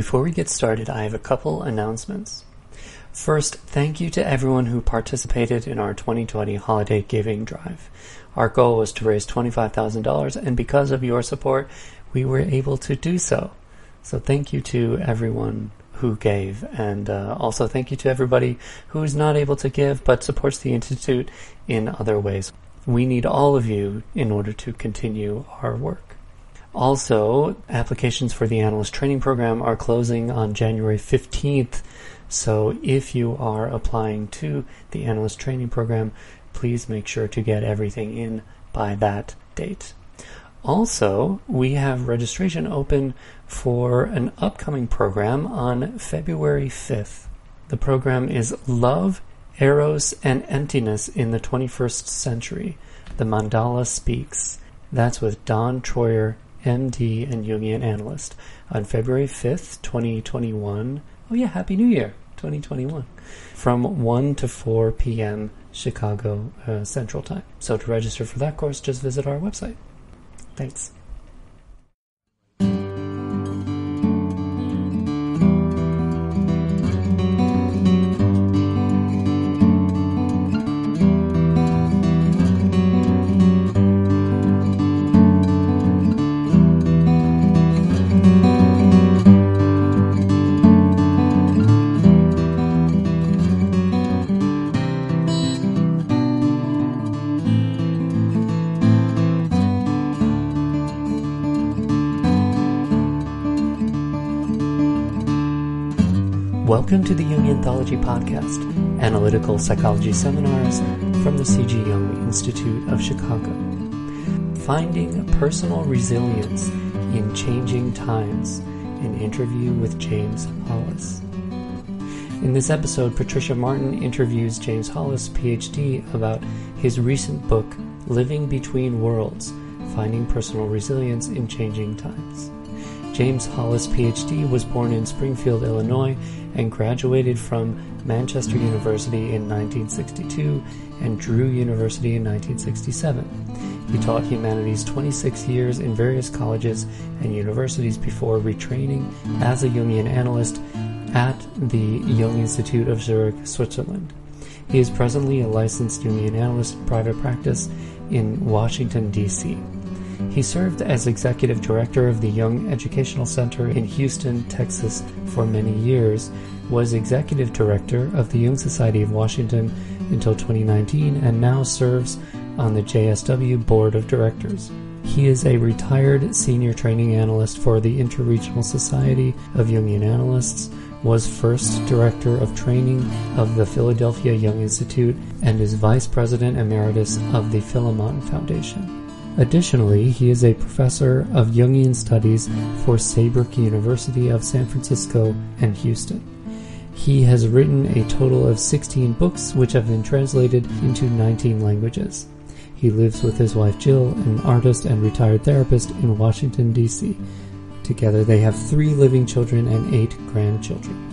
Before we get started, I have a couple announcements. First, thank you to everyone who participated in our 2020 holiday giving drive. Our goal was to raise $25,000, and because of your support, we were able to do so. So thank you to everyone who gave, and uh, also thank you to everybody who is not able to give but supports the Institute in other ways. We need all of you in order to continue our work. Also, applications for the analyst training program are closing on January 15th. So if you are applying to the analyst training program, please make sure to get everything in by that date. Also, we have registration open for an upcoming program on February 5th. The program is Love, Eros, and Emptiness in the 21st Century. The Mandala Speaks. That's with Don Troyer, MD and Jungian Analyst, on February 5th, 2021. Oh, yeah, Happy New Year, 2021. From 1 to 4 p.m. Chicago uh, Central Time. So to register for that course, just visit our website. Thanks. Welcome to the Jung Anthology Podcast, analytical psychology seminars from the C.G. Jung Institute of Chicago. Finding personal resilience in changing times, an interview with James Hollis. In this episode, Patricia Martin interviews James Hollis, PhD, about his recent book, Living Between Worlds Finding Personal Resilience in Changing Times. James Hollis, PhD, was born in Springfield, Illinois, and graduated from Manchester University in 1962 and Drew University in 1967. He taught humanities 26 years in various colleges and universities before retraining as a Jungian analyst at the Jung Institute of Zurich, Switzerland. He is presently a licensed Jungian analyst in private practice in Washington, D.C. He served as executive director of the Jung Educational Center in Houston, Texas for many years, was executive director of the Jung Society of Washington until 2019, and now serves on the JSW Board of Directors. He is a retired senior training analyst for the Interregional Society of Jungian Analysts, was first director of training of the Philadelphia Jung Institute, and is vice president emeritus of the Philemon Foundation. Additionally, he is a professor of Jungian studies for Saybrook University of San Francisco and Houston. He has written a total of 16 books which have been translated into 19 languages. He lives with his wife Jill, an artist and retired therapist in Washington, D.C. Together they have three living children and eight grandchildren.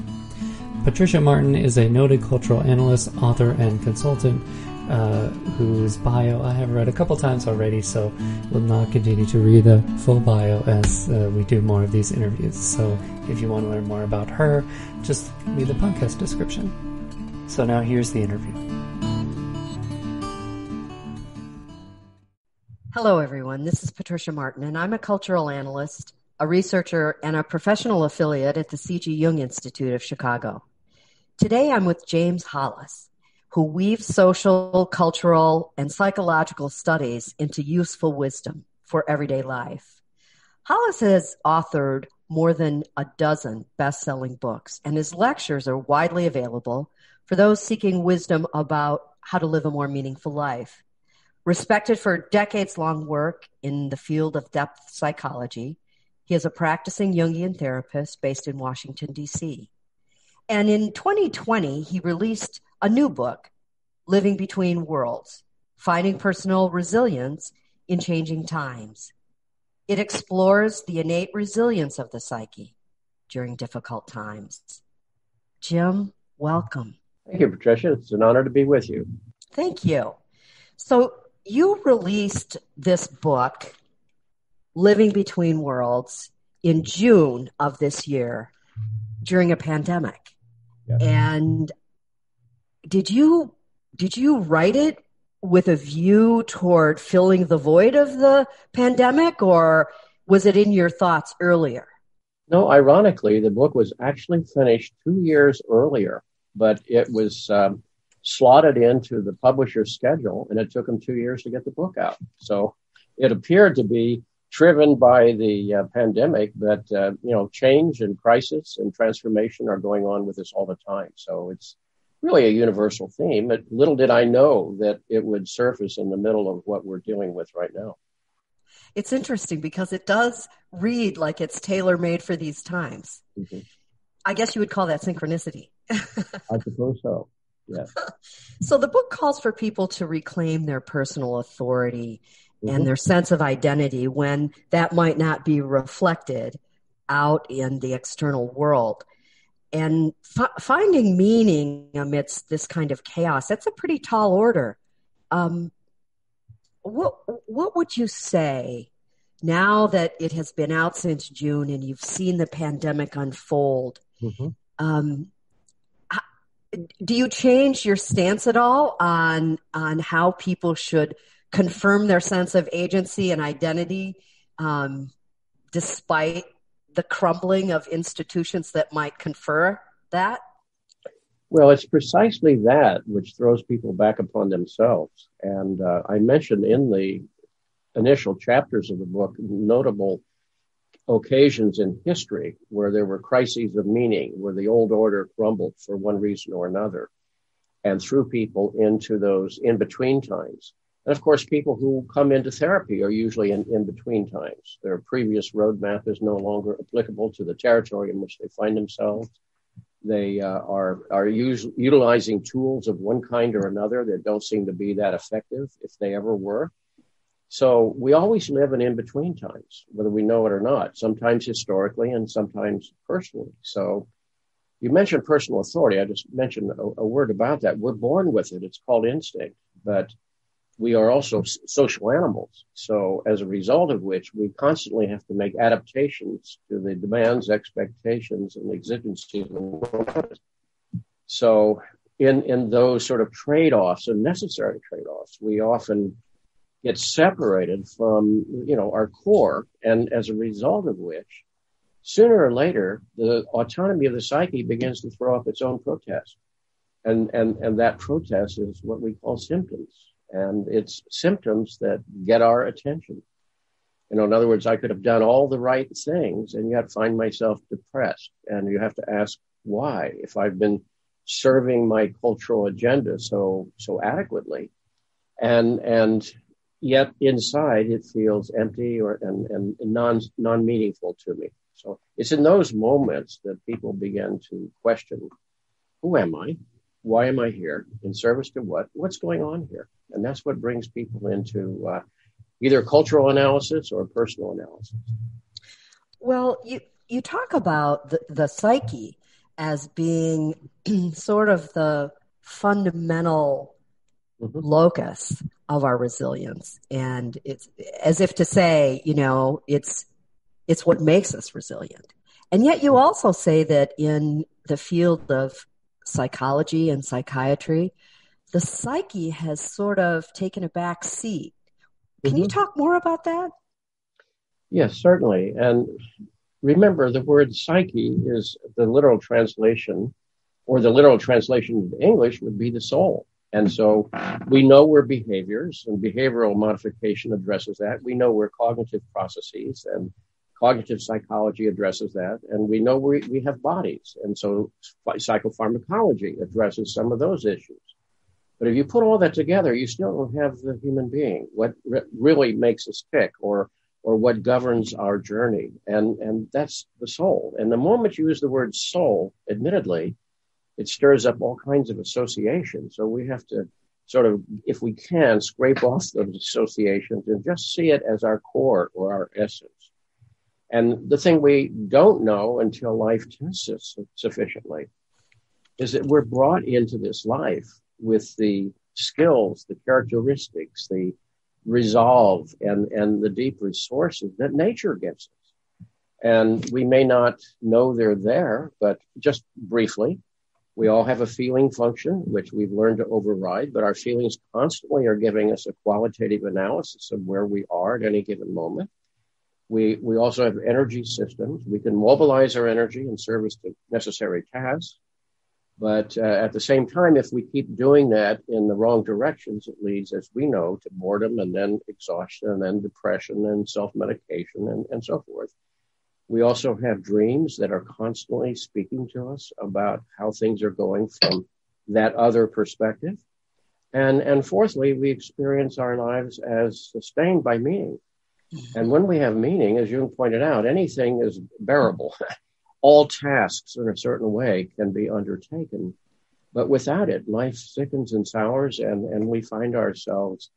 Patricia Martin is a noted cultural analyst, author, and consultant uh, whose bio I have read a couple times already, so will not continue to read the full bio as uh, we do more of these interviews. So if you want to learn more about her, just read the podcast description. So now here's the interview. Hello, everyone. This is Patricia Martin, and I'm a cultural analyst, a researcher, and a professional affiliate at the C.G. Jung Institute of Chicago. Today I'm with James Hollis who weave social, cultural, and psychological studies into useful wisdom for everyday life. Hollis has authored more than a dozen best-selling books, and his lectures are widely available for those seeking wisdom about how to live a more meaningful life. Respected for decades-long work in the field of depth psychology, he is a practicing Jungian therapist based in Washington, D.C. And in 2020, he released a new book, Living Between Worlds Finding Personal Resilience in Changing Times. It explores the innate resilience of the psyche during difficult times. Jim, welcome. Thank you, Patricia. It's an honor to be with you. Thank you. So, you released this book, Living Between Worlds, in June of this year. during a pandemic. Yeah. And did you did you write it with a view toward filling the void of the pandemic or was it in your thoughts earlier? No, ironically, the book was actually finished two years earlier, but it was um, slotted into the publisher's schedule, and it took them two years to get the book out. So it appeared to be driven by the uh, pandemic, but uh, you know, change and crisis and transformation are going on with us all the time. So it's really a universal theme. But little did I know that it would surface in the middle of what we're dealing with right now. It's interesting because it does read like it's tailor made for these times. Mm-hmm. I guess you would call that synchronicity. I suppose so. Yeah. so the book calls for people to reclaim their personal authority mm-hmm. and their sense of identity when that might not be reflected out in the external world. And f- finding meaning amidst this kind of chaos, that's a pretty tall order. Um, what, what would you say now that it has been out since June and you've seen the pandemic unfold? Mm-hmm. Um, do you change your stance at all on on how people should confirm their sense of agency and identity um, despite the crumbling of institutions that might confer that? Well, it's precisely that which throws people back upon themselves. And uh, I mentioned in the initial chapters of the book notable occasions in history where there were crises of meaning, where the old order crumbled for one reason or another, and threw people into those in between times. And of course, people who come into therapy are usually in, in between times. Their previous roadmap is no longer applicable to the territory in which they find themselves. They uh, are are use, utilizing tools of one kind or another that don't seem to be that effective, if they ever were. So we always live in in between times, whether we know it or not. Sometimes historically, and sometimes personally. So you mentioned personal authority. I just mentioned a, a word about that. We're born with it. It's called instinct, but we are also social animals. So as a result of which we constantly have to make adaptations to the demands, expectations, and exigencies of the world. So in, in those sort of trade-offs and necessary trade-offs, we often get separated from, you know, our core. And as a result of which, sooner or later, the autonomy of the psyche begins to throw up its own protest. And, and, and that protest is what we call symptoms and it's symptoms that get our attention. You know, in other words, I could have done all the right things and yet find myself depressed. And you have to ask why. If I've been serving my cultural agenda so so adequately, and and yet inside it feels empty or and, and non non meaningful to me. So it's in those moments that people begin to question, who am I? Why am I here? In service to what? What's going on here? And that's what brings people into uh, either cultural analysis or personal analysis. Well, you, you talk about the, the psyche as being sort of the fundamental mm-hmm. locus of our resilience. And it's as if to say, you know, it's, it's what makes us resilient. And yet you also say that in the field of psychology and psychiatry, the psyche has sort of taken a back seat. Can mm-hmm. you talk more about that? Yes, certainly. And remember, the word psyche is the literal translation, or the literal translation in English would be the soul. And so we know we're behaviors, and behavioral modification addresses that. We know we're cognitive processes, and cognitive psychology addresses that. And we know we, we have bodies. And so psychopharmacology addresses some of those issues. But if you put all that together, you still don't have the human being, what re- really makes us tick or, or what governs our journey. And, and that's the soul. And the moment you use the word soul, admittedly, it stirs up all kinds of associations. So we have to sort of, if we can, scrape off those associations and just see it as our core or our essence. And the thing we don't know until life tests us sufficiently is that we're brought into this life with the skills, the characteristics, the resolve and, and the deep resources that nature gives us. And we may not know they're there, but just briefly, we all have a feeling function, which we've learned to override, but our feelings constantly are giving us a qualitative analysis of where we are at any given moment. We, we also have energy systems. We can mobilize our energy in service to necessary tasks. But uh, at the same time, if we keep doing that in the wrong directions, it leads, as we know, to boredom and then exhaustion and then depression and self medication and, and so forth. We also have dreams that are constantly speaking to us about how things are going from that other perspective. And, and fourthly, we experience our lives as sustained by meaning. And when we have meaning, as Jung pointed out, anything is bearable. All tasks in a certain way can be undertaken. But without it, life sickens and sours, and, and we find ourselves,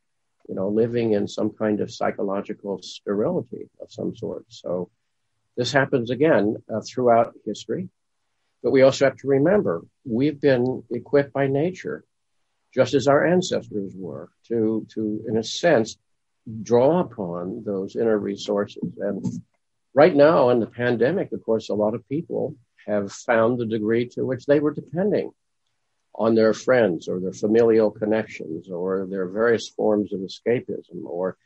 you know, living in some kind of psychological sterility of some sort. So this happens again uh, throughout history. But we also have to remember we've been equipped by nature, just as our ancestors were, to, to in a sense, draw upon those inner resources. And right now, in the pandemic, of course, a lot of people have found the degree to which they were depending on their friends or their familial connections or their various forms of escapism or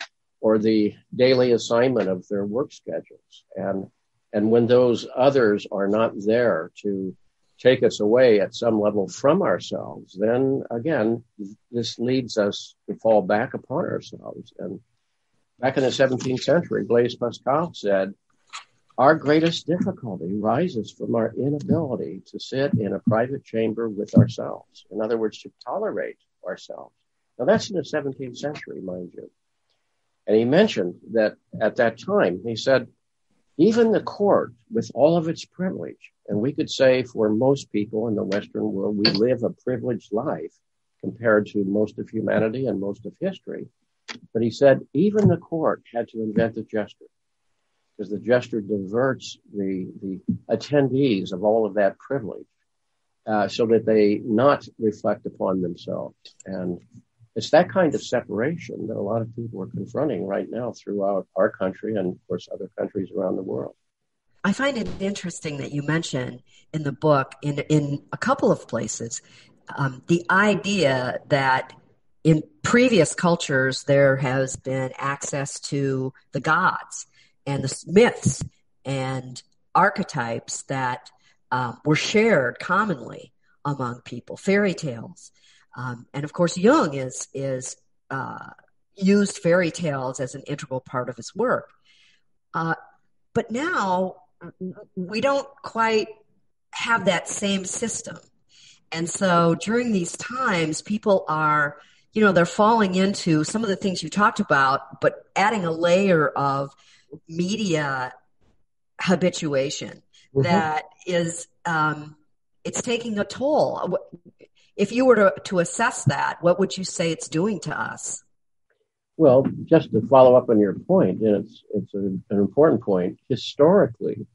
or the daily assignment of their work schedules. And, and when those others are not there to take us away at some level from ourselves, then again, this leads us to fall back upon ourselves. And back in the 17th century, Blaise Pascal said, our greatest difficulty rises from our inability to sit in a private chamber with ourselves. In other words, to tolerate ourselves. Now that's in the 17th century, mind you. And he mentioned that at that time, he said, even the court, with all of its privilege, and we could say for most people in the Western world, we live a privileged life compared to most of humanity and most of history. But he said, even the court had to invent the gesture because the gesture diverts the, the attendees of all of that privilege uh, so that they not reflect upon themselves. And it's that kind of separation that a lot of people are confronting right now throughout our country and, of course, other countries around the world. I find it interesting that you mention in the book, in in a couple of places, um, the idea that in previous cultures there has been access to the gods and the myths and archetypes that um, were shared commonly among people, fairy tales, um, and of course, Jung is is uh, used fairy tales as an integral part of his work. Uh, but now we don't quite have that same system. And so during these times, people are, you know, they're falling into some of the things you talked about, but adding a layer of media habituation mm-hmm. that is, um, it's taking a toll if you were to, to assess that, what would you say it's doing to us? Well, just to follow up on your point, and it's it's an important point. Historically,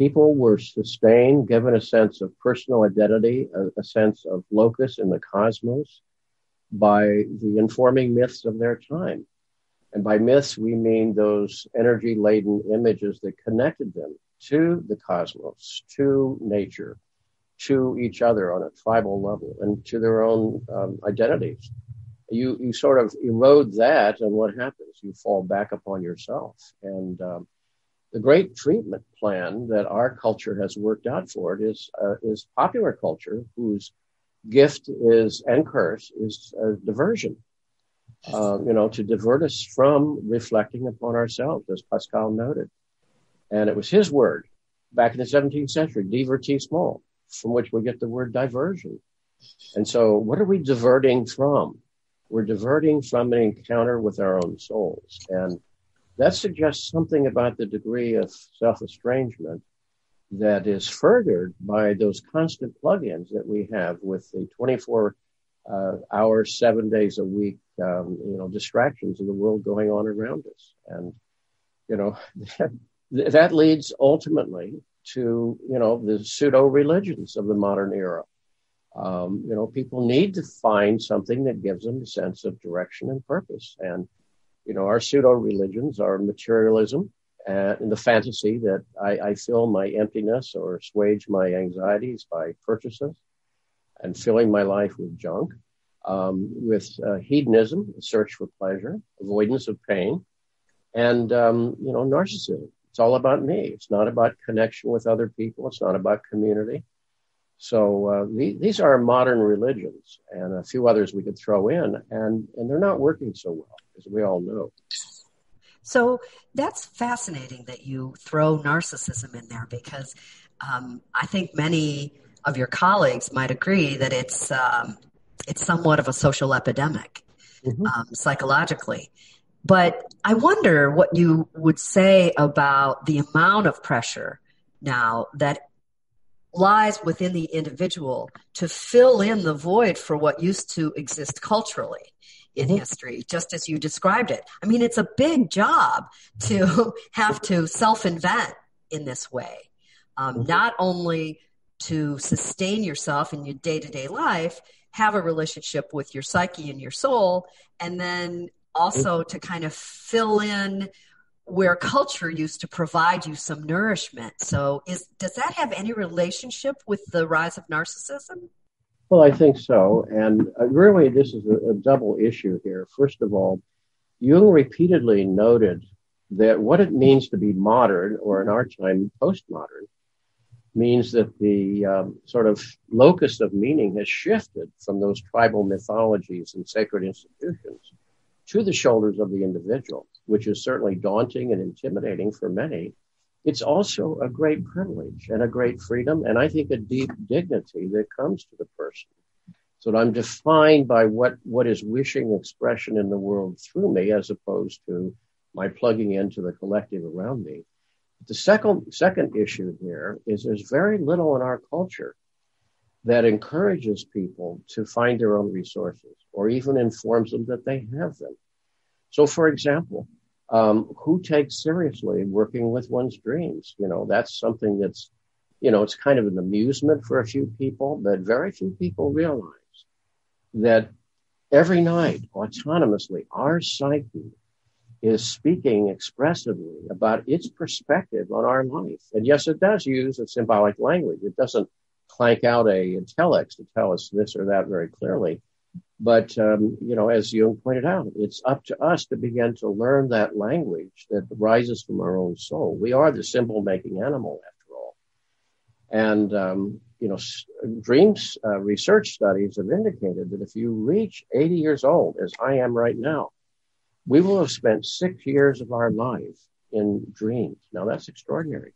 people were sustained, given a sense of personal identity, a, a sense of locus in the cosmos, by the informing myths of their time. And by myths, we mean those energy laden images that connected them to the cosmos, to nature, to each other on a tribal level and to their own um, identities. You you sort of erode that, and what happens? You fall back upon yourself. And um, the great treatment plan that our culture has worked out for it is uh, is popular culture, whose gift is and curse is diversion. Uh, you know, to divert us from reflecting upon ourselves, as Pascal noted. And it was his word back in the 17th century, divertissement, from which we get the word diversion. And so, what are we diverting from? We're diverting from an encounter with our own souls. And that suggests something about the degree of self estrangement that is furthered by those constant plug-ins that we have with the 24 uh, hours, seven days a week, um, you know, distractions of the world going on around us. And, you know, that, that leads ultimately to you know the pseudo religions of the modern era. Um, you know, people need to find something that gives them a sense of direction and purpose. And you know, our pseudo religions are materialism uh, in the fantasy that I, I fill my emptiness or assuage my anxieties by purchases and filling my life with junk, um, with uh, hedonism, search for pleasure, avoidance of pain, and um, you know narcissism. It's all about me. It's not about connection with other people. It's not about community. So uh, the, these are modern religions, and a few others we could throw in, and and they're not working so well, as we all know. So that's fascinating that you throw narcissism in there because um, I think many of your colleagues might agree that it's um, it's somewhat of a social epidemic mm-hmm. um, psychologically. But I wonder what you would say about the amount of pressure now that lies within the individual to fill in the void for what used to exist culturally in mm-hmm. history, just as you described it. I mean, it's a big job to have to self invent in this way, um, mm-hmm. not only to sustain yourself in your day to day life, have a relationship with your psyche and your soul, and then also to kind of fill in where culture used to provide you some nourishment. So is does that have any relationship with the rise of narcissism? Well, I think so. And uh, really, this is a, a double issue here. First of all, Jung repeatedly noted that what it means to be modern, or in our time, postmodern, means that the um, sort of locus of meaning has shifted from those tribal mythologies and sacred institutions to the shoulders of the individual, which is certainly daunting and intimidating for many. It's also a great privilege and a great freedom, and I think a deep dignity that comes to the person. So that I'm defined by what, what is wishing expression in the world through me as opposed to my plugging into the collective around me. The second, second issue here is there's very little in our culture that encourages people to find their own resources or even informs them that they have them. So, for example, um, who takes seriously working with one's dreams? You know, that's something that's, you know, it's kind of an amusement for a few people, but very few people realize that every night, autonomously, our psyche is speaking expressively about its perspective on our life. And yes, it does use a symbolic language. It doesn't clank out a, telex to tell us this or that very clearly. But, um, you know, as Jung pointed out, it's up to us to begin to learn that language that rises from our own soul. We are the symbol making animal, after all. And, um, you know, dreams uh, research studies have indicated that if you reach 80 years old, as I am right now, we will have spent six years of our life in dreams. Now that's extraordinary.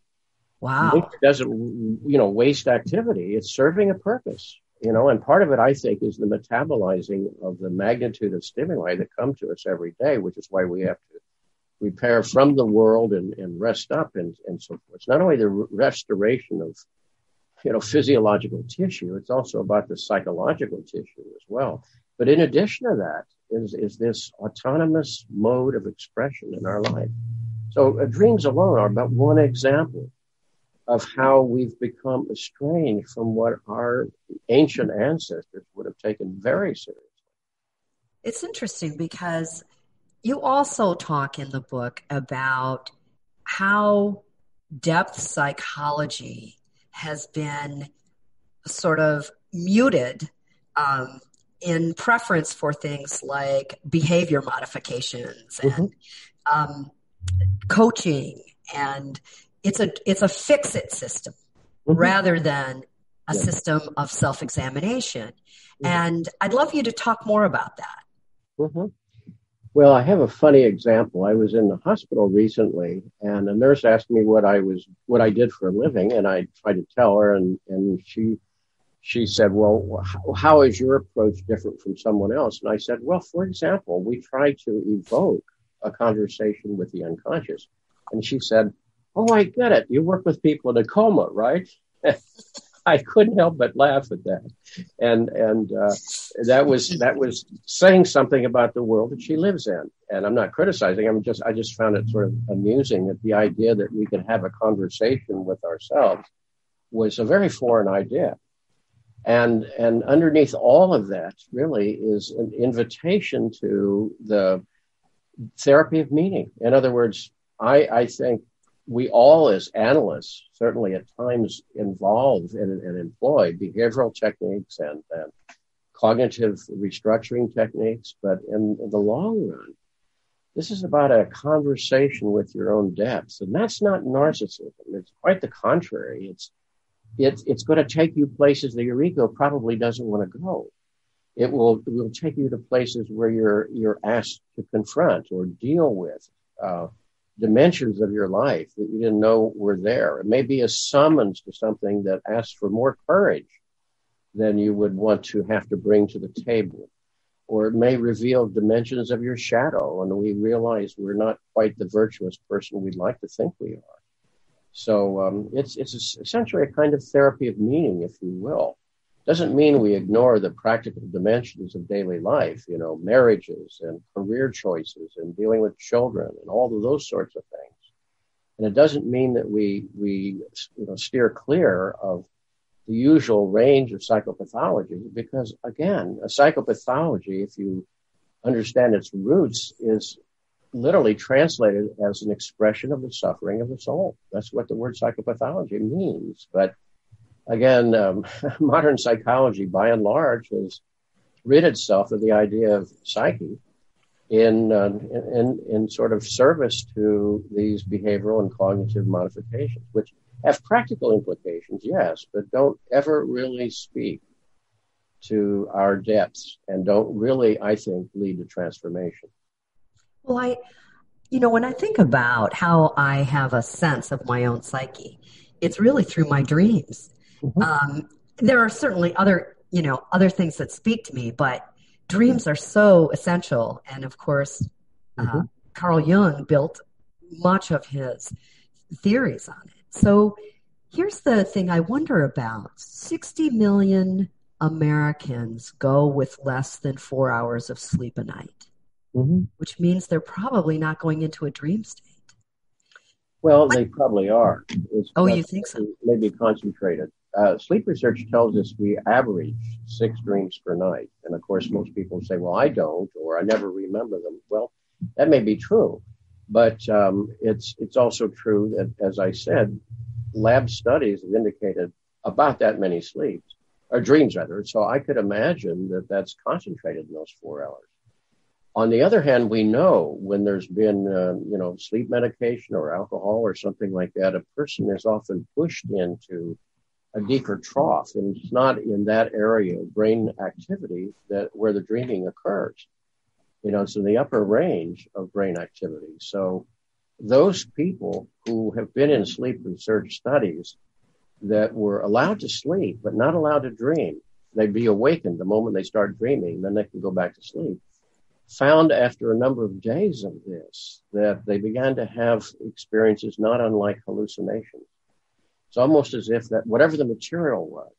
Wow. It doesn't, you know, waste activity. It's serving a purpose, you know, and part of it, I think, is the metabolizing of the magnitude of stimuli that come to us every day, which is why we have to repair from the world and, and rest up and, and so forth. It's not only the restoration of, you know, physiological tissue, it's also about the psychological tissue as well. But in addition to that, is, is this autonomous mode of expression in our life. So uh, dreams alone are but one example of how we've become estranged from what our ancient ancestors would have taken very seriously. It's interesting because you also talk in the book about how depth psychology has been sort of muted um, in preference for things like behavior modifications and mm-hmm. um, coaching and it's a it's a fix it system mm-hmm. rather than a yeah. system of self examination. Mm-hmm. And I'd love you to talk more about that. Mm-hmm. Well, I have a funny example. I was in the hospital recently, and a nurse asked me what I was what I did for a living, and I tried to tell her, and and she she said, Well, how is your approach different from someone else? And I said, Well, for example, we try to evoke a conversation with the unconscious. And she said, Oh, I get it. You work with people in a coma, right? I couldn't help but laugh at that, and and uh, that was that was saying something about the world that she lives in. And I'm not criticizing. I'm just I just found it sort of amusing that the idea that we could have a conversation with ourselves was a very foreign idea. And, and underneath all of that really is an invitation to the therapy of meaning. In other words, I, I think we all, as analysts, certainly at times involve and, and employ behavioral techniques and, and, cognitive restructuring techniques. But in, in the long run, this is about a conversation with your own depths, and that's not narcissism. It's quite the contrary. It's it's it's going to take you places that your ego probably doesn't want to go. It will it will take you to places where you're you're asked to confront or deal with uh, dimensions of your life that you didn't know were there. It may be a summons to something that asks for more courage than you would want to have to bring to the table. Or it may reveal dimensions of your shadow, and we realize we're not quite the virtuous person we'd like to think we are. So um, it's it's essentially a kind of therapy of meaning, if you will doesn't mean we ignore the practical dimensions of daily life, you know, marriages and career choices and dealing with children and all of those sorts of things. And it doesn't mean that we, we, you know, steer clear of the usual range of psychopathology because again, a psychopathology, if you understand its roots, is literally translated as an expression of the suffering of the soul. That's what the word psychopathology means. But again, um, modern psychology, by and large, has rid itself of the idea of psyche in, uh, in, in sort of service to these behavioral and cognitive modifications, which have practical implications, yes, but don't ever really speak to our depths and don't really, I think, lead to transformation. Well, I, you know, when I think about how I have a sense of my own psyche, it's really through my dreams. Mm-hmm. Um, there are certainly other, you know, other things that speak to me, but dreams are so essential. And of course, uh, mm-hmm. uh, Carl Jung built much of his theories on it. So here's the thing I wonder about 60 million Americans go with less than four hours of sleep a night, mm-hmm. which means they're probably not going into a dream state. Well, they probably are. It's oh, you think so? Maybe concentrated uh, sleep research tells us we average six dreams per night. And of course, most people say, well, I don't, or I never remember them. Well, that may be true, but um, it's, it's also true that, as I said, lab studies have indicated about that many sleeps, or dreams rather. So I could imagine that that's concentrated in those four hours. On the other hand, we know when there's been, uh, you know, sleep medication or alcohol or something like that, a person is often pushed into a deeper trough, and it's not in that area of brain activity that where the dreaming occurs. You know, it's in the upper range of brain activity. So those people who have been in sleep research studies that were allowed to sleep but not allowed to dream, they'd be awakened the moment they start dreaming, then they can go back to sleep. Found after a number of days of this that they began to have experiences not unlike hallucinations it's almost as if that whatever the material was,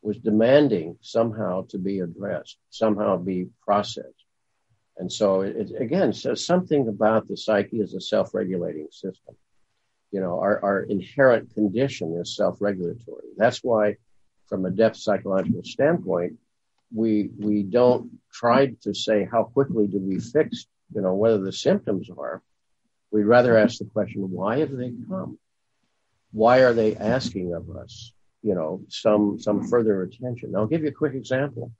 was demanding somehow to be addressed, somehow be processed. And so it, it again says something about the psyche as a self-regulating system. You know, our, our inherent condition is self-regulatory. That's why, from a depth psychological standpoint, we we don't try to say how quickly do we fix, you know, whether the symptoms are. We'd rather ask the question, why have they come? Why are they asking of us, you know, some some further attention? I'll give you a quick example.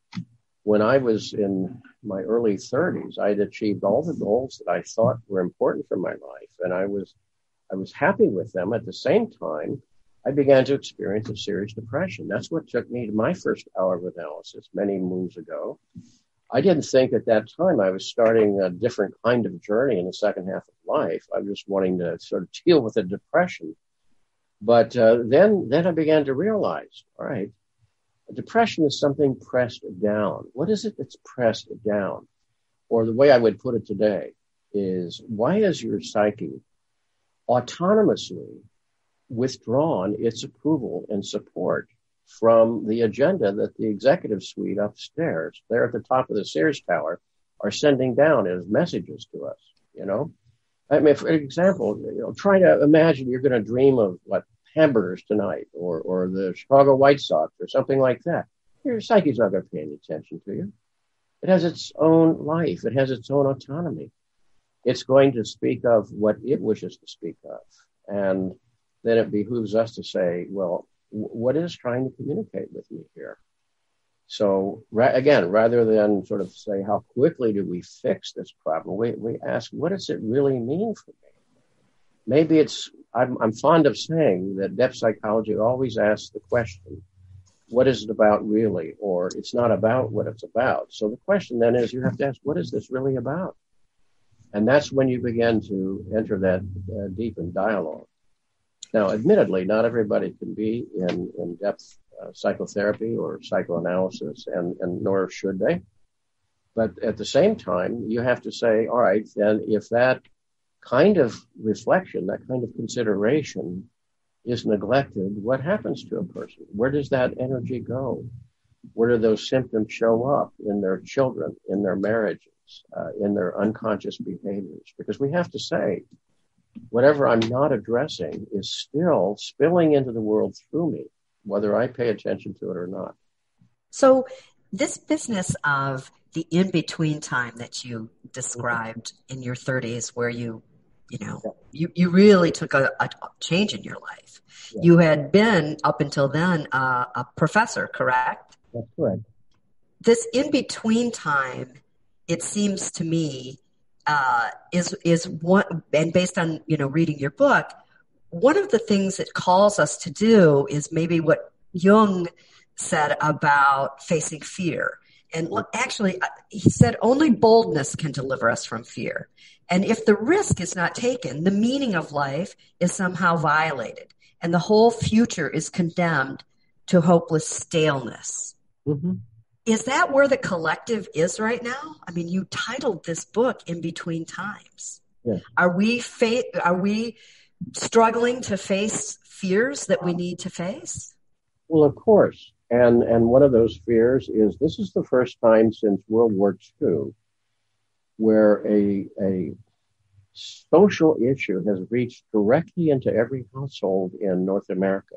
When I was in my early 30s, I had achieved all the goals that I thought were important for my life, and I was I was happy with them. At the same time, I began to experience a serious depression. That's what took me to my first hour of analysis many moons ago. I didn't think at that time I was starting a different kind of journey in the second half of life. I was just wanting to sort of deal with a depression but uh, then, then I began to realize, all right, depression is something pressed down. What is it that's pressed down? Or the way I would put it today is, why is your psyche autonomously withdrawn its approval and support from the agenda that the executive suite upstairs, there at the top of the Sears Tower, are sending down as messages to us, you know? I mean, for example, you know, try to imagine you're going to dream of what hamburgers tonight, or or the Chicago White Sox, or something like that. Your psyche's not going to pay any attention to you. It has its own life. It has its own autonomy. It's going to speak of what it wishes to speak of, And then it behooves us to say, well, what is trying to communicate with me here? So ra- again, rather than sort of say, how quickly do we fix this problem? We, we ask, what does it really mean for me? Maybe it's, I'm, I'm fond of saying that depth psychology always asks the question, what is it about really? Or it's not about what it's about. So the question then is you have to ask, what is this really about? And that's when you begin to enter that uh, deepened dialogue. Now, admittedly, not everybody can be in, in depth uh, psychotherapy or psychoanalysis, and, and nor should they. But at the same time, you have to say, all right, then if that kind of reflection, that kind of consideration is neglected, what happens to a person? Where does that energy go? Where do those symptoms show up in their children, in their marriages, uh, in their unconscious behaviors? Because we have to say, whatever I'm not addressing is still spilling into the world through me, whether I pay attention to it or not. So, this business of the in between time that you described in your 30s, where you you know you, you really took a, a change in your life yeah. you had been up until then uh, a professor correct that's correct this in between time it seems to me uh, is is one and based on you know reading your book one of the things it calls us to do is maybe what jung said about facing fear and actually, uh, he said only boldness can deliver us from fear. And if the risk is not taken, the meaning of life is somehow violated and the whole future is condemned to hopeless staleness. Mm-hmm. Is that where the collective is right now? I mean, you titled this book in between times. Yes. Are we fa- are we struggling to face fears that we need to face? Well, of course. And, and one of those fears is this is the first time since World War II where a, a social issue has reached directly into every household in North America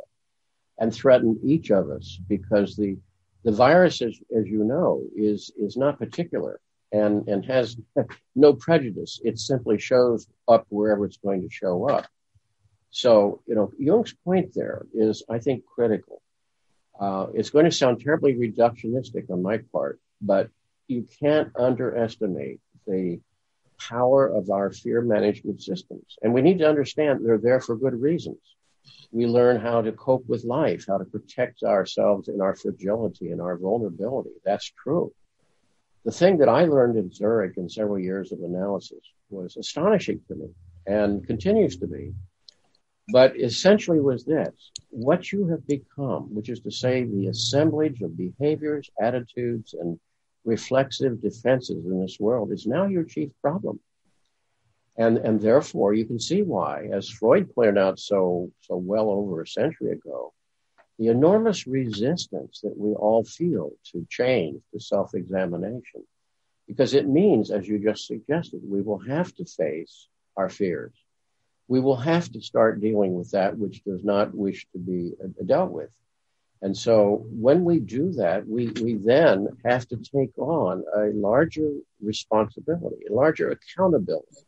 and threatened each of us because the, the virus, as, as you know, is, is not particular and, and has no prejudice. It simply shows up wherever it's going to show up. So, you know, Jung's point there is, I think, critical. Uh, it's going to sound terribly reductionistic on my part, but you can't underestimate the power of our fear management systems. And we need to understand they're there for good reasons. We learn how to cope with life, how to protect ourselves in our fragility and our vulnerability. That's true. The thing that I learned in Zurich in several years of analysis was astonishing to me and continues to be but essentially was this what you have become, which is to say, the assemblage of behaviors, attitudes, and reflexive defenses in this world is now your chief problem. And, and therefore, you can see why, as Freud pointed out so, so well over a century ago, the enormous resistance that we all feel to change, to self examination, because it means, as you just suggested, we will have to face our fears we will have to start dealing with that which does not wish to be uh, dealt with. And so when we do that, we, we then have to take on a larger responsibility, a larger accountability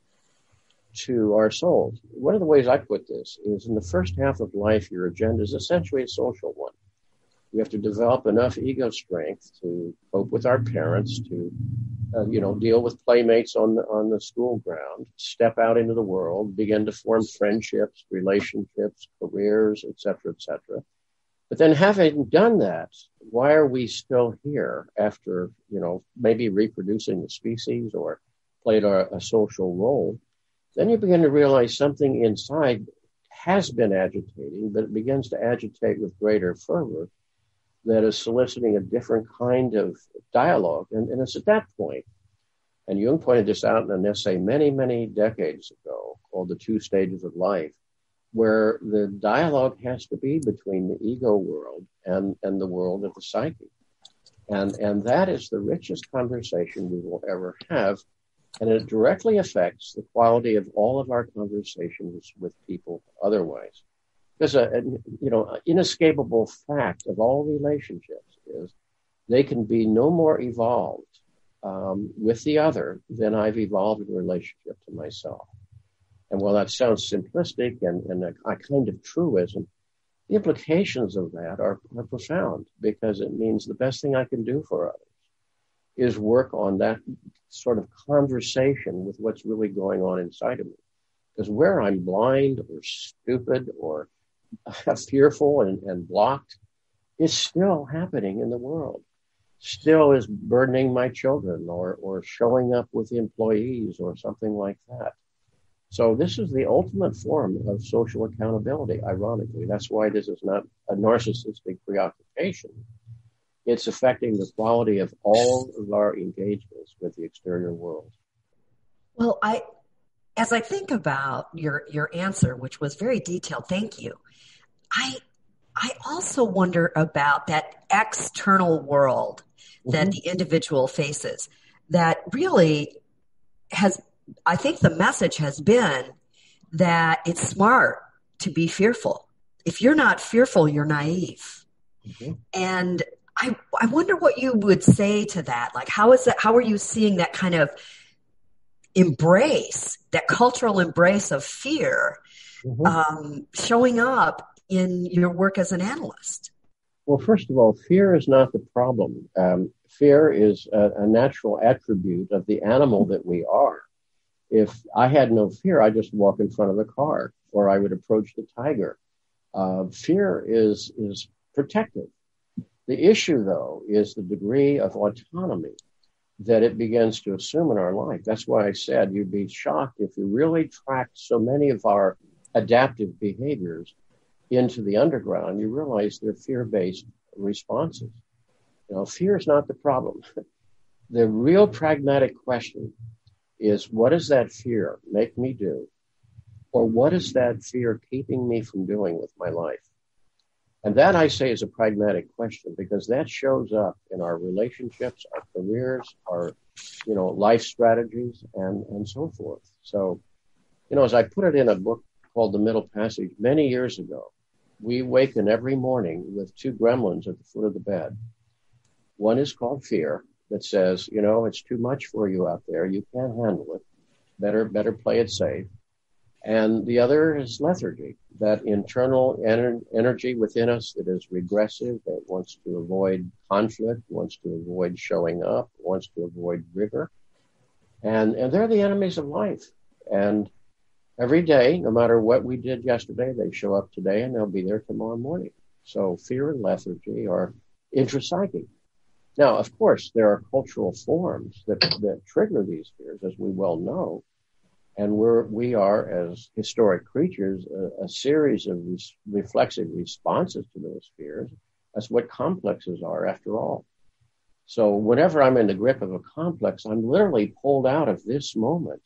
to our souls. One of the ways I put this is in the first half of life, your agenda is essentially a social one. We have to develop enough ego strength to cope with our parents, to you know, deal with playmates on the, on the school ground, step out into the world, begin to form friendships, relationships, careers, etc., etc. But then having done that, why are we still here after, you know, maybe reproducing the species or played a social role? Then you begin to realize something inside has been agitating, but it begins to agitate with greater fervor that is soliciting a different kind of dialogue. And, and it's at that point, and Jung pointed this out in an essay many, many decades ago called The Two Stages of Life, where the dialogue has to be between the ego world and, and the world of the psyche. And, and that is the richest conversation we will ever have. And it directly affects the quality of all of our conversations with people otherwise. Because a, a you know inescapable fact of all relationships is they can be no more evolved um, with the other than I've evolved in relationship to myself. And while that sounds simplistic and, and a, a kind of truism, the implications of that are, are profound because it means the best thing I can do for others is work on that sort of conversation with what's really going on inside of me. Because where I'm blind or stupid or fearful and, and blocked is still happening in the world. Still is burdening my children or, or showing up with employees or something like that. So this is the ultimate form of social accountability, ironically. That's why this is not a narcissistic preoccupation. It's affecting the quality of all of our engagements with the exterior world. Well, I as I think about your your answer, which was very detailed, thank you. I I also wonder about that external world that mm-hmm. the individual faces that really has I think the message has been that it's smart to be fearful. If you're not fearful, you're naive. Mm-hmm. And I I wonder what you would say to that. Like how is that how are you seeing that kind of embrace, that cultural embrace of fear mm-hmm. um, showing up in your work as an analyst? Well, first of all, fear is not the problem. Um, fear is a, a, natural attribute of the animal that we are. If I had no fear, I'd just walk in front of the car or I would approach the tiger. Uh, fear is, is protective. The issue, though, is the degree of autonomy that it begins to assume in our life. That's why I said you'd be shocked if you really tracked so many of our adaptive behaviors into the underground, you realize they're fear-based responses. You know, fear is not the problem. the real pragmatic question is what does that fear make me do? Or what is that fear keeping me from doing with my life? And that I say is a pragmatic question because that shows up in our relationships, our careers, our, you know, life strategies and, and so forth. So, you know, as I put it in a book called The Middle Passage many years ago, we waken every morning with two gremlins at the foot of the bed. One is called fear that says, you know, it's too much for you out there. You can't handle it. Better, better play it safe. And the other is lethargy, that internal ener- energy within us that is regressive, that wants to avoid conflict, wants to avoid showing up, wants to avoid rigor. And, and they're the enemies of life. And every day, no matter what we did yesterday, they show up today and they'll be there tomorrow morning. So fear and lethargy are intrapsychic. Now, of course, there are cultural forms that, that trigger these fears, as we well know. And we're, we are, as historic creatures, a, a series of res- reflexive responses to those fears. That's what complexes are, after all. So whenever I'm in the grip of a complex, I'm literally pulled out of this moment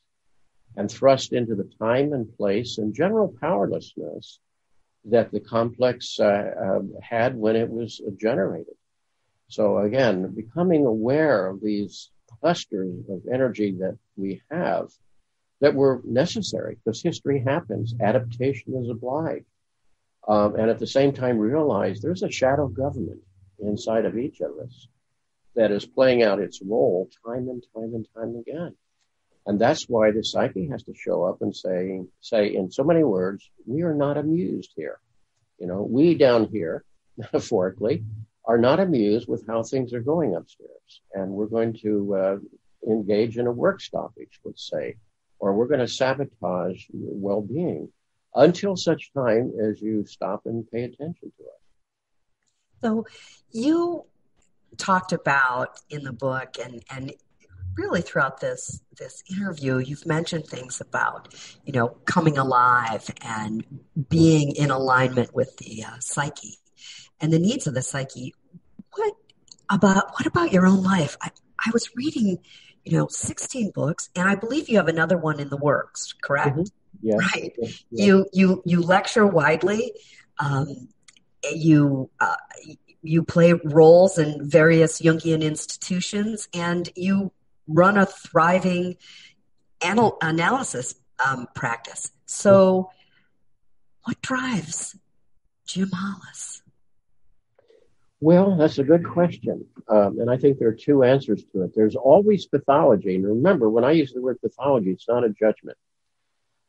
and thrust into the time and place and general powerlessness that the complex uh, uh, had when it was generated. So again, becoming aware of these clusters of energy that we have that were necessary because history happens, adaptation is obliged. Um, and at the same time realize there's a shadow government inside of each of us that is playing out its role time and time and time again. And that's why the psyche has to show up and say, say in so many words, we are not amused here. You know, we down here, metaphorically, are not amused with how things are going upstairs. And we're going to uh, engage in a work stoppage, let's say, or we're going to sabotage your well-being until such time as you stop and pay attention to it. So you talked about in the book and, and really throughout this this interview you've mentioned things about you know coming alive and being in alignment with the uh, psyche and the needs of the psyche what about what about your own life I, I was reading you know 16 books and i believe you have another one in the works correct mm-hmm. yeah. right yeah. you you you lecture widely um, you uh, you play roles in various Jungian institutions and you run a thriving anal- analysis um, practice. So, what drives Jim Hollis? Well, that's a good question. Um, and I think there are two answers to it. There's always pathology. And remember, when I use the word pathology, it's not a judgment.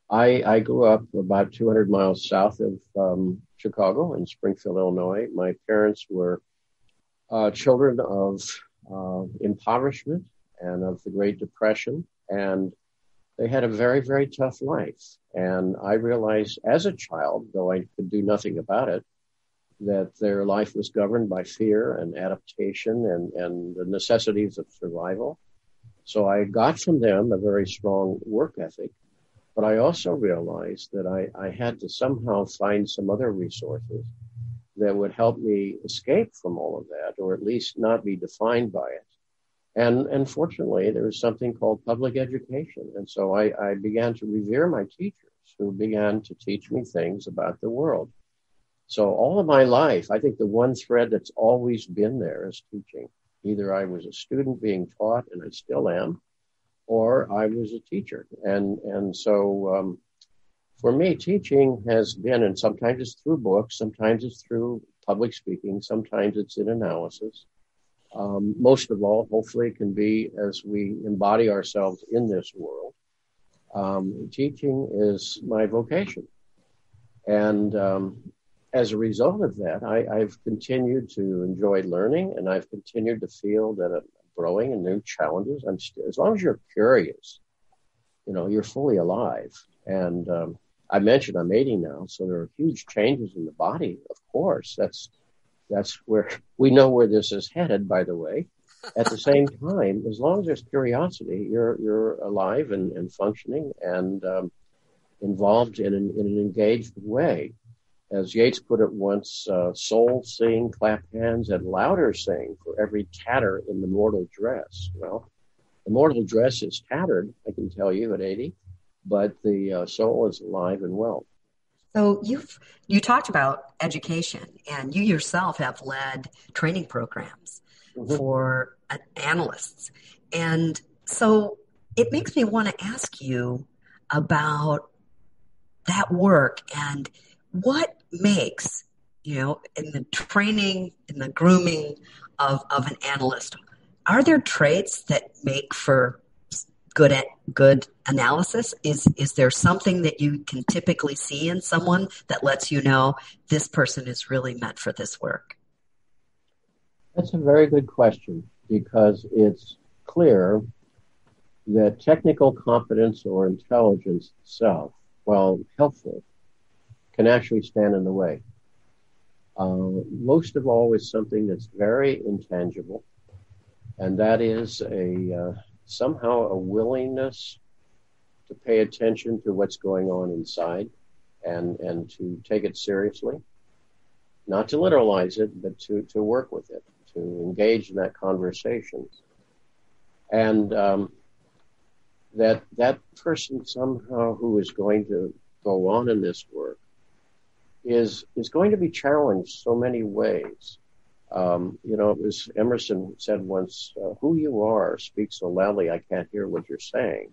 I, I grew up about 200 miles south of um, Chicago in Springfield, Illinois. My parents were uh, children of uh, impoverishment and of the Great Depression, and they had a very, very tough life. And I realized as a child, though I could do nothing about it, that their life was governed by fear and adaptation and, and the necessities of survival. So I got from them a very strong work ethic but I also realized that I, I had to somehow find some other resources that would help me escape from all of that, or at least not be defined by it. And, and fortunately, there was something called public education. And so I, I began to revere my teachers who began to teach me things about the world. So all of my life, I think the one thread that's always been there is teaching. Either I was a student being taught, and I still am, or I was a teacher. And, and so, um, for me, teaching has been, and sometimes it's through books, sometimes it's through public speaking, sometimes it's in analysis. Um, most of all, hopefully, it can be as we embody ourselves in this world. Um, teaching is my vocation. And um, as a result of that, I, have continued to enjoy learning and I've continued to feel that growing and new challenges. I'm st- as long as you're curious, you know, you're fully alive. And um, I mentioned I'm 80 now, so there are huge changes in the body. Of course, that's that's where we know where this is headed. By the way, at the same time, as long as there's curiosity, you're you're alive and, and functioning and um, involved in an, in an engaged way as Yeats put it once, uh, soul sing, clap hands, and louder sing for every tatter in the mortal dress. Well, the mortal dress is tattered, I can tell you at 80, but the uh, soul is alive and well. So you've you talked about education, and you yourself have led training programs mm-hmm. for uh, analysts, and so it makes me want to ask you about that work and what makes, you know, in the training, in the grooming of, of an analyst, are there traits that make for good at good analysis? Is is there something that you can typically see in someone that lets you know this person is really meant for this work? That's a very good question because it's clear that technical competence or intelligence itself, while helpful, can actually stand in the way. Uh, most of all is something that's very intangible, and that is a uh, somehow a willingness to pay attention to what's going on inside and and to take it seriously, not to literalize it, but to to work with it, to engage in that conversation, and um, that that person somehow who is going to go on in this work is is going to be challenged so many ways. Um, you know, it was Emerson said once, uh, "Who you are speaks so loudly I can't hear what you're saying."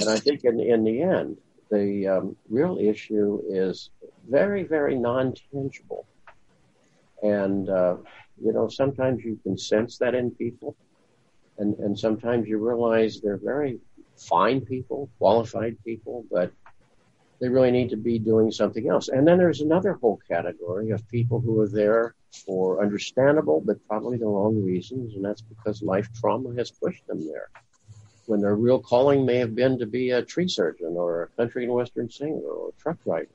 And I think in in the end, the um, real issue is very very non tangible, and uh, you know sometimes you can sense that in people, and and sometimes you realize they're very fine people, qualified people, but they really need to be doing something else. And then there's another whole category of people who are there for understandable but probably the wrong reasons, and that's because life trauma has pushed them there. When their real calling may have been to be a tree surgeon or a country and western singer or a truck driver.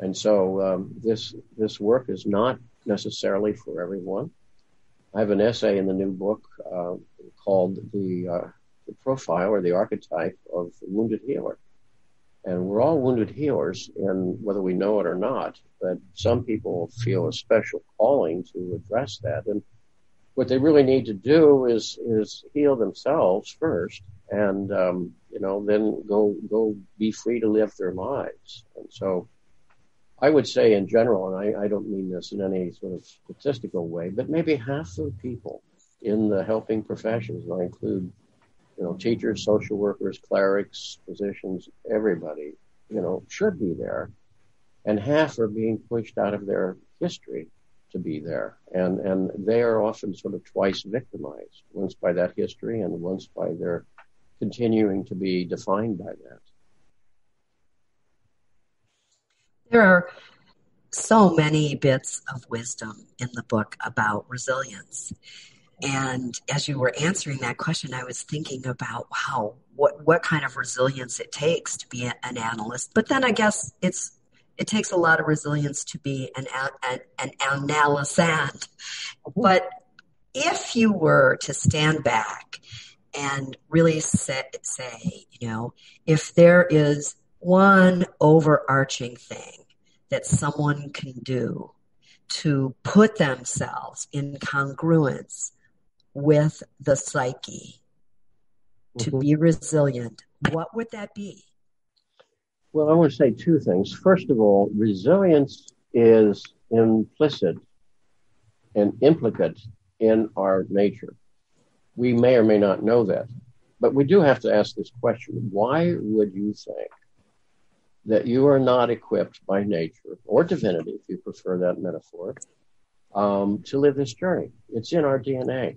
And so um, this this work is not necessarily for everyone. I have an essay in the new book uh, called the, uh, the Profile or the Archetype of the Wounded Healer and we're all wounded healers, and whether we know it or not, but some people feel a special calling to address that. And what they really need to do is is heal themselves first, and um, you know, then go go be free to live their lives. And so, I would say in general, and I, I don't mean this in any sort of statistical way, but maybe half of people in the helping professions, and I include you know, teachers, social workers, clerics, physicians, everybody, you know, should be there. And half are being pushed out of their history to be there. And, and they are often sort of twice victimized, once by that history and once by their continuing to be defined by that. There are so many bits of wisdom in the book about resilience. And as you were answering that question, I was thinking about wow, what what kind of resilience it takes to be an analyst. But then I guess it's it takes a lot of resilience to be an an, an analysand. Mm-hmm. But if you were to stand back and really say, say, you know, if there is one overarching thing that someone can do to put themselves in congruence with the psyche to mm-hmm. be resilient, what would that be? Well, I want to say two things. First of all, resilience is implicit and implicate in our nature. We may or may not know that, but we do have to ask this question why would you think that you are not equipped by nature or divinity, if you prefer that metaphor, um, to live this journey? It's in our DNA.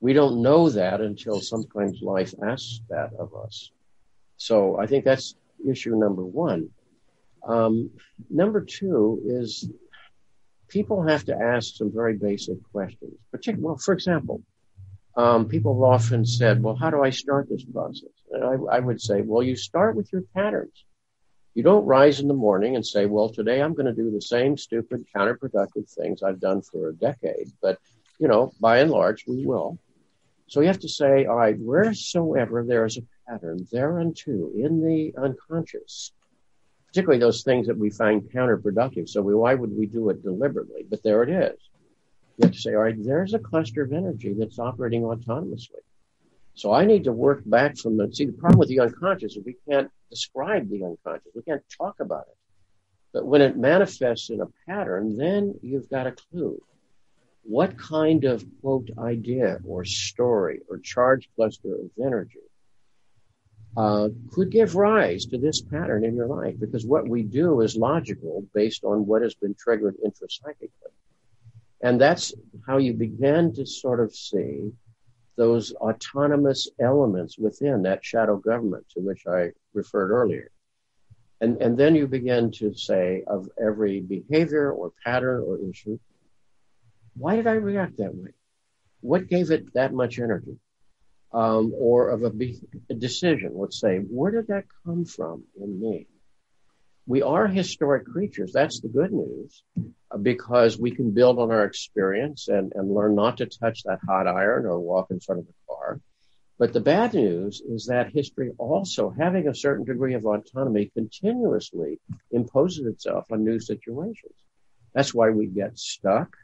We don't know that until sometimes life asks that of us. So I think that's issue number one. Um, number two is people have to ask some very basic questions. Particularly, well, for example, um, people have often said, "Well, how do I start this process?" And I, I would say, "Well, you start with your patterns. You don't rise in the morning and say, "Well, today I'm going to do the same stupid, counterproductive things I've done for a decade." But you know, by and large, we will. So you have to say, all right, wheresoever there is a pattern, thereunto, in the unconscious, particularly those things that we find counterproductive. So we, why would we do it deliberately? But there it is. You have to say, all right, there's a cluster of energy that's operating autonomously. So I need to work back from the, see, the problem with the unconscious is we can't describe the unconscious. We can't talk about it. But when it manifests in a pattern, then you've got a clue what kind of quote idea or story or charge cluster of energy uh, could give rise to this pattern in your life because what we do is logical based on what has been triggered intrapsychically. And that's how you begin to sort of see those autonomous elements within that shadow government to which I referred earlier. And, and then you begin to say of every behavior or pattern or issue, why did I react that way? What gave it that much energy? Um, or of a, be- a decision, let's say, where did that come from in me? We are historic creatures. That's the good news uh, because we can build on our experience and, and learn not to touch that hot iron or walk in front of the car. But the bad news is that history also, having a certain degree of autonomy, continuously imposes itself on new situations. That's why we get stuck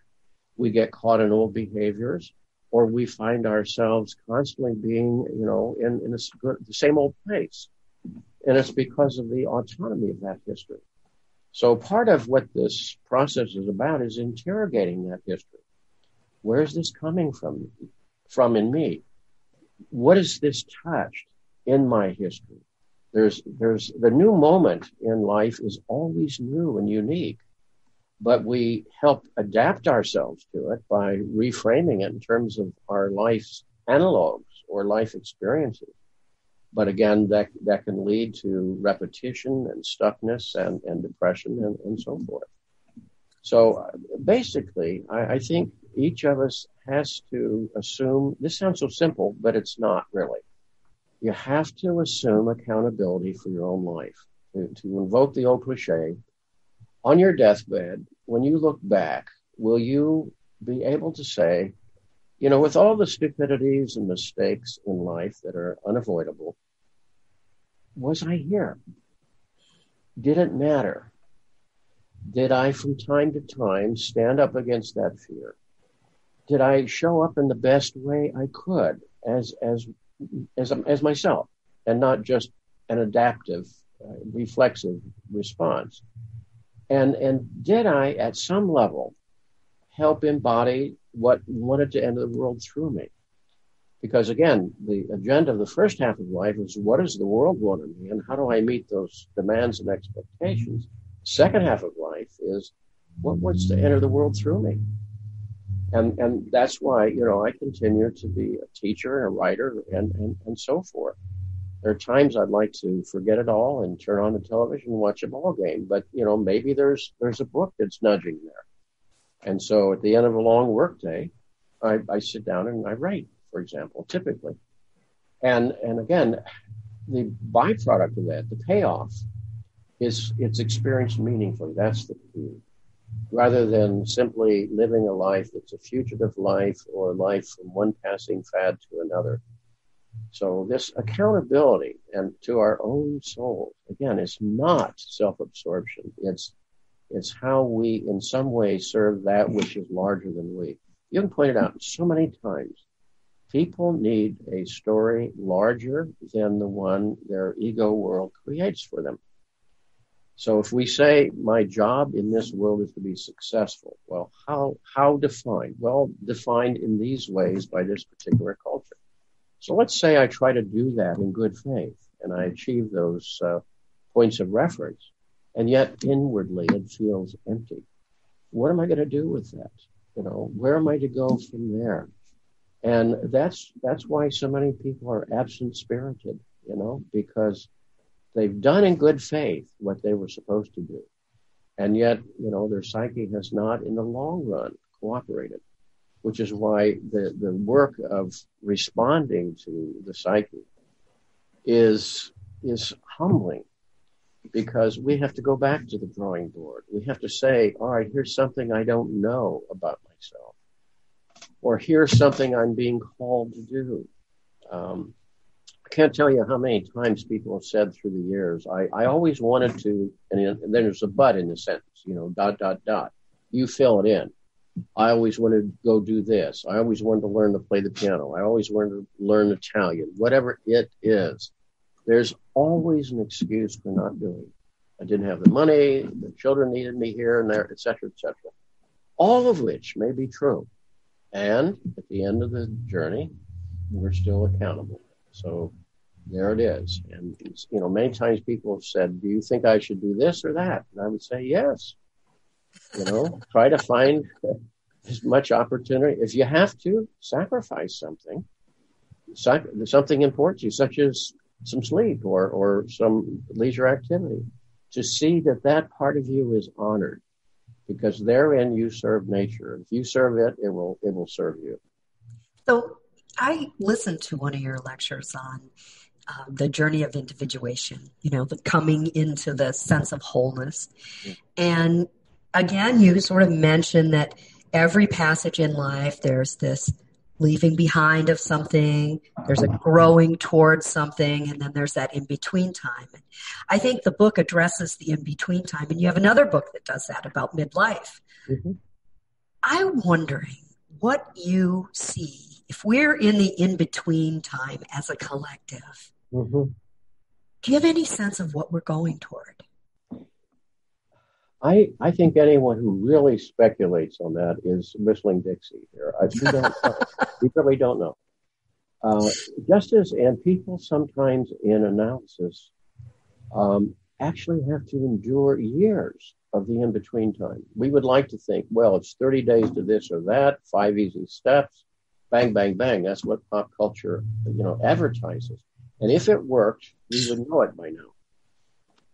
we get caught in old behaviors, or we find ourselves constantly being, you know, in, in the same old place. And it's because of the autonomy of that history. So part of what this process is about is interrogating that history. Where is this coming from, from in me? What is this touched in my history? There's, there's the new moment in life is always new and unique but we help adapt ourselves to it by reframing it in terms of our life's analogs or life experiences. But again, that, that can lead to repetition and stuckness and, and depression and, and so forth. So uh, basically, I, I think each of us has to assume this sounds so simple, but it's not really. You have to assume accountability for your own life. To, to invoke the old cliche, on your deathbed, when you look back, will you be able to say, you know, with all the stupidities and mistakes in life that are unavoidable, was I here? Did it matter? Did I, from time to time, stand up against that fear? Did I show up in the best way I could as as as as myself, and not just an adaptive, uh, reflexive response? And, and did I, at some level, help embody what wanted to enter the world through me? Because again, the agenda of the first half of life is what does the world want of me and how do I meet those demands and expectations? Second half of life is what wants to enter the world through me? And, and that's why, you know, I continue to be a teacher and a writer and, and, and so forth. There are times I'd like to forget it all and turn on the television and watch a ball game, but you know maybe there's there's a book that's nudging there, and so at the end of a long workday, I, I sit down and I write, for example, typically, and and again, the byproduct of that, the payoff, is it's experienced meaningfully. That's the key rather than simply living a life that's a fugitive life or a life from one passing fad to another. So this accountability and to our own souls, again, is not self-absorption. It's it's how we in some way serve that which is larger than we. You can point it out so many times. People need a story larger than the one their ego world creates for them. So if we say my job in this world is to be successful, well, how how defined? Well, defined in these ways by this particular culture. So let's say I try to do that in good faith and I achieve those uh, points of reference, and yet inwardly it feels empty. What am I going to do with that? You know, where am I to go from there? And that's that's why so many people are absent spirited. You know, because They've done in good faith what they were supposed to do. And yet, you know, their psyche has not in the long run cooperated, which is why the, the work of responding to the psyche is, is humbling because we have to go back to the drawing board. We have to say, all right, here's something I don't know about myself, or here's something I'm being called to do. Um, I can't tell you how many times people have said through the years, I, I always wanted to, and then there's a but in the sentence, you know, dot, dot, dot. You fill it in. I always wanted to go do this. I always wanted to learn to play the piano. I always wanted to learn Italian, whatever it is. There's always an excuse for not doing. I didn't have the money. The children needed me here and there, etc., etc. All of which may be true. And at the end of the journey, we're still accountable. So there it is. And, you know, many times people have said, do you think I should do this or that? And I would say, yes. You know, try to find as much opportunity. If you have to, sacrifice something, something important to you, such as some sleep or, or some leisure activity, to see that that part of you is honored because therein you serve nature. If you serve it, it will, it will serve you. So I listened to one of your lectures on uh, the journey of individuation, you know, the coming into the sense of wholeness. And again, you sort of mentioned that every passage in life, there's this leaving behind of something, there's a growing towards something, and then there's that in between time. And I think the book addresses the in between time, and you have another book that does that about midlife. Mm-hmm. I'm wondering what you see if we're in the in between time as a collective, mm-hmm. do you have any sense of what we're going toward? I, I think anyone who really speculates on that is whistling Dixie here. I, we, don't we really don't know. Uh, just as, and people sometimes in analysis um, actually have to endure years of the in between time. We would like to think, well, it's 30 days to this or that, five easy steps, bang, bang, bang. That's what pop culture, you know, advertises. And if it worked, we would know it by now.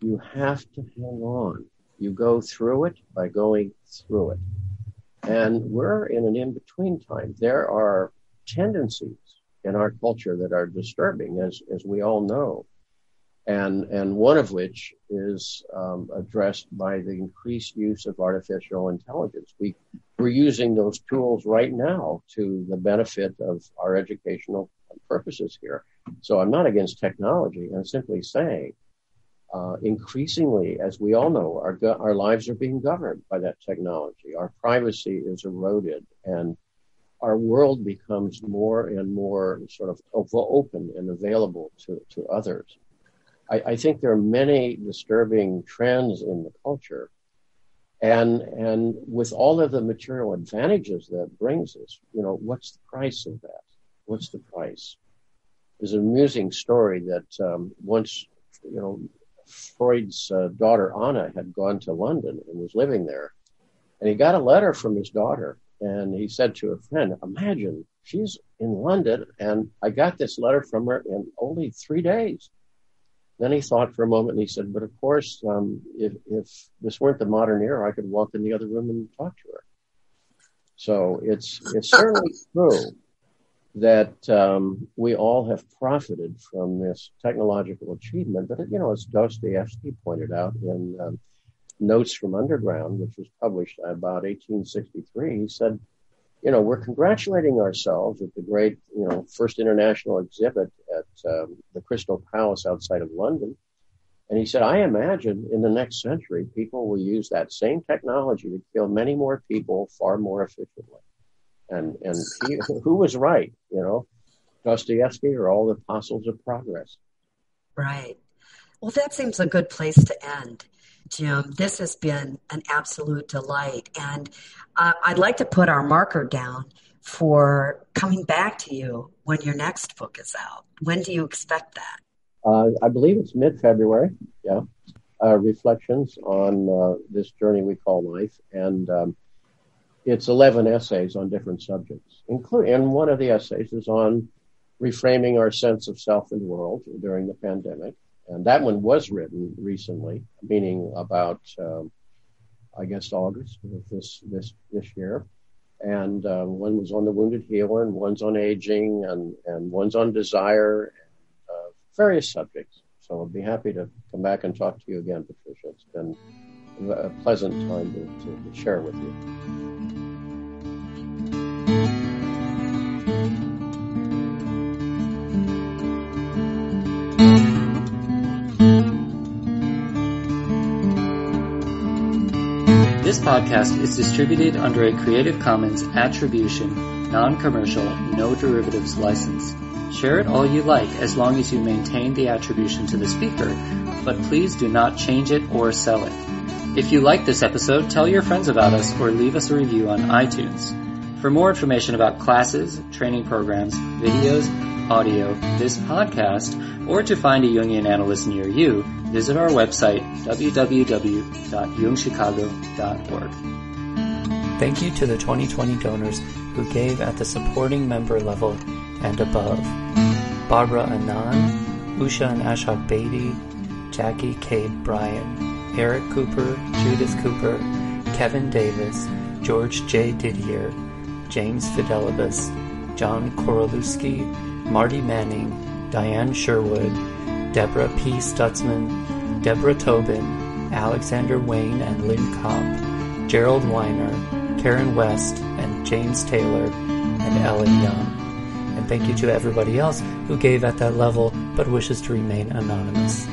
You have to hang on. You go through it by going through it. And we're in an in between time. There are tendencies in our culture that are disturbing, as, as we all know and and one of which is um, addressed by the increased use of artificial intelligence. We we're using those tools right now to the benefit of our educational purposes here. So I'm not against technology. I'm simply saying, increasingly, as we all know, our our lives are being governed by that technology. Our privacy is eroded, and our world becomes more and more sort of open and available to, to others. I, I think there are many disturbing trends in the culture. And, and with all of the material advantages that brings us, you know, what's the price of that? What's the price? There's an amusing story that um, once, you know, Freud's uh, daughter Anna had gone to London and was living there. And he got a letter from his daughter and he said to a friend, Imagine she's in London and I got this letter from her in only three days. Then he thought for a moment and he said, but of course, um, if, if this weren't the modern era, I could walk in the other room and talk to her. So it's, it's certainly true that um, we all have profited from this technological achievement. But, you know, as Dostoevsky pointed out in um, Notes from Underground, which was published about 1863, he said, you know, we're congratulating ourselves at the great, you know, first international exhibit at um, the Crystal Palace outside of London. And he said, I imagine in the next century, people will use that same technology to kill many more people far more efficiently. And, and he, who was right, you know, Dostoevsky or all the apostles of progress? Right. Well, that seems a good place to end. Jim, this has been an absolute delight. And uh, I'd like to put our marker down for coming back to you when your next book is out. When do you expect that? Uh, I believe it's mid February. Yeah. Uh, reflections on uh, this journey we call life. And um, it's 11 essays on different subjects, including, and one of the essays is on reframing our sense of self and world during the pandemic. And that one was written recently, meaning about, um, I guess, August of this, this, this year. And uh, one was on the wounded healer, and one's on aging, and, and one's on desire, and uh, various subjects. So I'd be happy to come back and talk to you again, Patricia. It's been a pleasant time to, to share with you. This podcast is distributed under a Creative Commons Attribution, Non-Commercial, No Derivatives license. Share it all you like as long as you maintain the attribution to the speaker, but please do not change it or sell it. If you like this episode, tell your friends about us or leave us a review on iTunes. For more information about classes, training programs, videos, audio, this podcast, or to find a Jungian analyst near you, visit our website, www.jungchicago.org. Thank you to the 2020 donors who gave at the supporting member level and above. Barbara Anand, Usha and Ashok Beatty, Jackie Cade Bryan, Eric Cooper, Judith Cooper, Kevin Davis, George J. Didier, James Fidelibus, John Korolewski, Marty Manning, Diane Sherwood, Deborah P. Stutzman, Deborah Tobin, Alexander Wayne and Lynn Kopp, Gerald Weiner, Karen West, and James Taylor, and Ellen Young. And thank you to everybody else who gave at that level but wishes to remain anonymous.